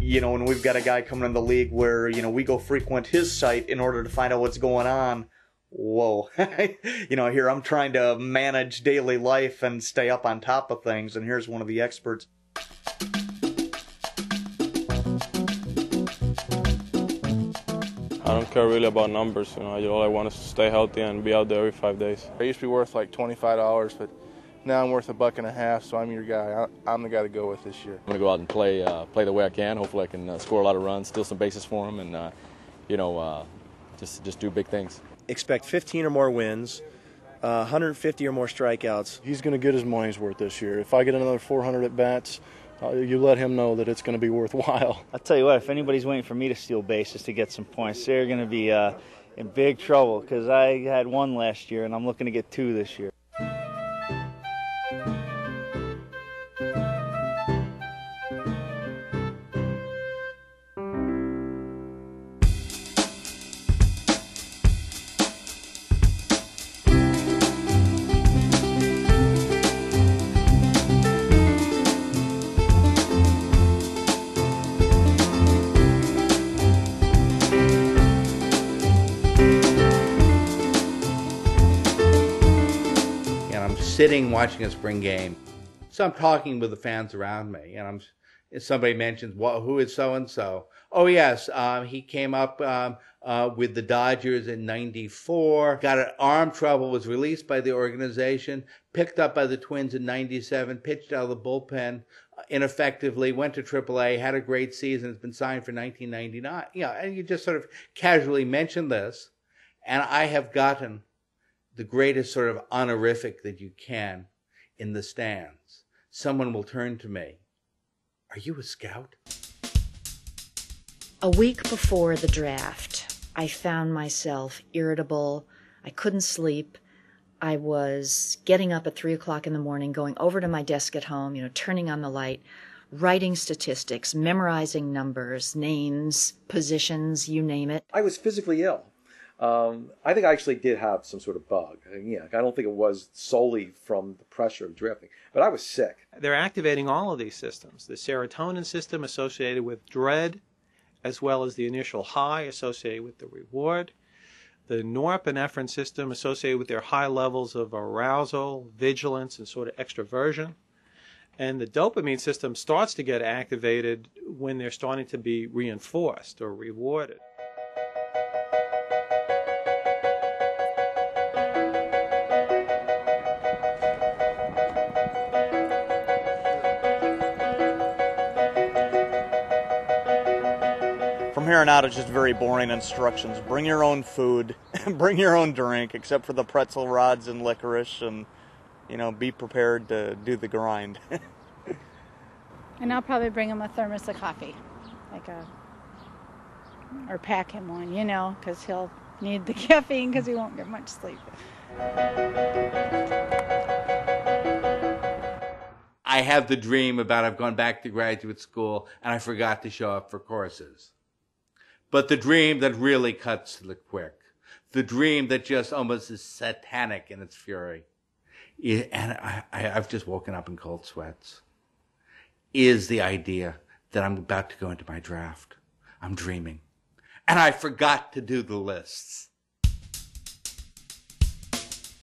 You know, and we've got a guy coming in the league where, you know, we go frequent his site in order to find out what's going on. Whoa. you know, here I'm trying to manage daily life and stay up on top of things, and here's one of the experts. I don't care really about numbers. You know, all I want is to stay healthy and be out there every five days. I used to be worth like twenty-five dollars, but now I'm worth a buck and a half. So I'm your guy. I'm the guy to go with this year. I'm gonna go out and play, uh, play the way I can. Hopefully, I can uh, score a lot of runs, steal some bases for him, and uh, you know, uh, just just do big things. Expect 15 or more wins. 150 or more strikeouts. He's going to get his money's worth this year. If I get another 400 at bats, uh, you let him know that it's going to be worthwhile. I'll tell you what, if anybody's waiting for me to steal bases to get some points, they're going to be uh, in big trouble because I had one last year and I'm looking to get two this year. Sitting watching a spring game. So I'm talking with the fans around me, and I'm somebody mentions, well, who is so and so? Oh yes, um, he came up um, uh, with the Dodgers in '94. Got an arm trouble, was released by the organization, picked up by the Twins in '97, pitched out of the bullpen uh, ineffectively, went to AAA, had a great season, has been signed for 1999. You know, and you just sort of casually mention this, and I have gotten the greatest sort of honorific that you can in the stands. Someone will turn to me. Are you a scout? A week before the draft, I found myself irritable. I couldn't sleep. I was getting up at three o'clock in the morning, going over to my desk at home, you know, turning on the light, writing statistics, memorizing numbers, names, positions, you name it. I was physically ill. Um, I think I actually did have some sort of bug. Yeah, I don't think it was solely from the pressure of drifting, but I was sick. They're activating all of these systems the serotonin system associated with dread, as well as the initial high associated with the reward, the norepinephrine system associated with their high levels of arousal, vigilance, and sort of extroversion. And the dopamine system starts to get activated when they're starting to be reinforced or rewarded. From here on out, it's just very boring instructions. Bring your own food, bring your own drink, except for the pretzel rods and licorice, and you know, be prepared to do the grind. and I'll probably bring him a thermos of coffee, like a, or pack him one, you know, because he'll need the caffeine because he won't get much sleep. I have the dream about I've gone back to graduate school and I forgot to show up for courses but the dream that really cuts to the quick, the dream that just almost is satanic in its fury, and I, have just woken up in cold sweats, is the idea that I'm about to go into my draft. I'm dreaming. And I forgot to do the lists.